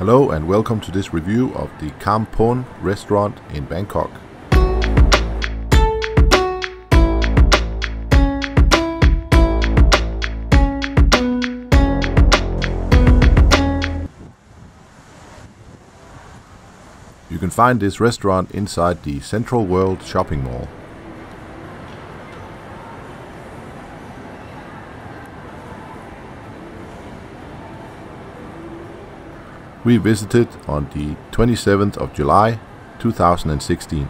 Hello and welcome to this review of the Kum Poon restaurant in Bangkok. You can find this restaurant inside the CentralWorld shopping mall. We visited on the 27th of July 2016.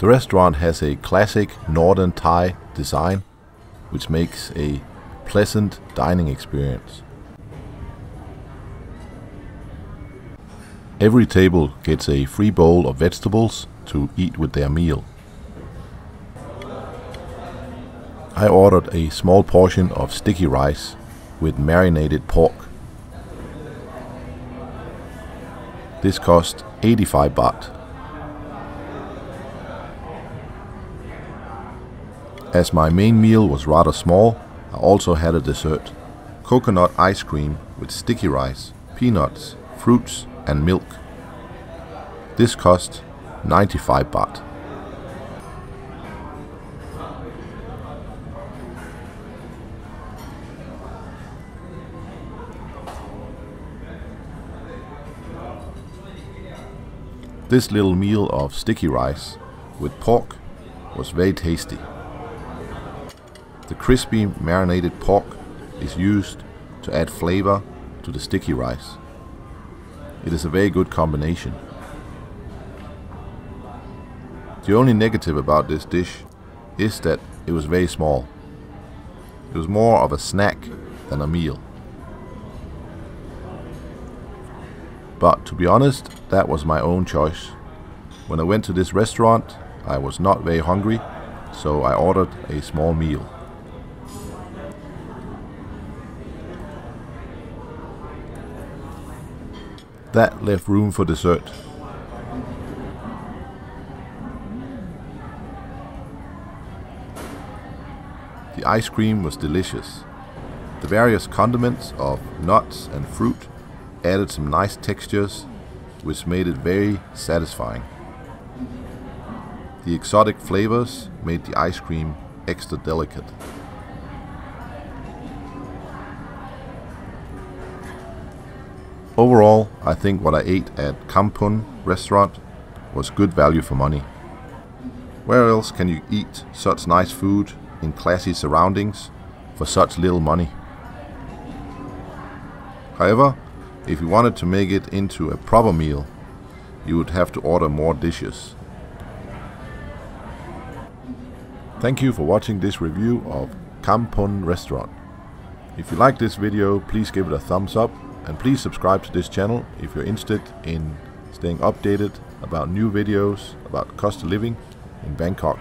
The restaurant has a classic northern Thai design which makes a pleasant dining experience. Every table gets a free bowl of vegetables to eat with their meal. I ordered a small portion of sticky rice with marinated pork. This cost 85 baht. As my main meal was rather small, I also had a dessert. Coconut ice cream with sticky rice, peanuts, fruits and milk. This cost 95 baht. This little meal of sticky rice with pork was very tasty. The crispy marinated pork is used to add flavor to the sticky rice. It is a very good combination. The only negative about this dish is that it was very small. It was more of a snack than a meal. But to be honest, that was my own choice. When I went to this restaurant, I was not very hungry, so I ordered a small meal. That left room for dessert. The ice cream was delicious. The various condiments of nuts and fruit added some nice textures which made it very satisfying. The exotic flavors made the ice cream extra delicate. Overall, I think what I ate at Kum Poon restaurant was good value for money. Where else can you eat such nice food in classy surroundings for such little money? However, if you wanted to make it into a proper meal, you would have to order more dishes. Thank you for watching this review of Kum Poon Restaurant. If you like this video, please give it a thumbs up and please subscribe to this channel if you're interested in staying updated about new videos about cost of living in Bangkok.